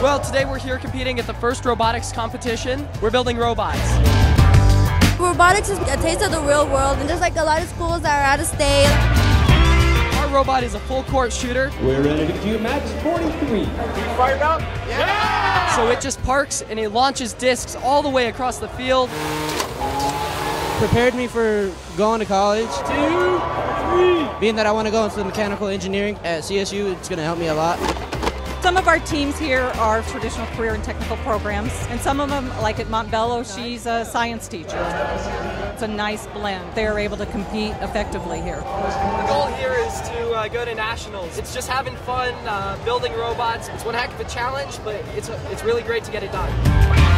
Well, today we're here competing at the first robotics competition. We're building robots. Robotics is a taste of the real world, and there's like a lot of schools that are out of state. Our robot is a full court shooter. We're ready to do match 43. Fired up? Yeah! So it just parks and it launches discs all the way across the field. Prepared me for going to college. Two, three. Being that I want to go into mechanical engineering at CSU, it's going to help me a lot. Some of our teams here are traditional career and technical programs, and some of them, like at Montbello, she's a science teacher. It's a nice blend. They're able to compete effectively here. The goal here is to uh, go to nationals. It's just having fun, uh, building robots. It's one heck of a challenge, but it's, a, it's really great to get it done.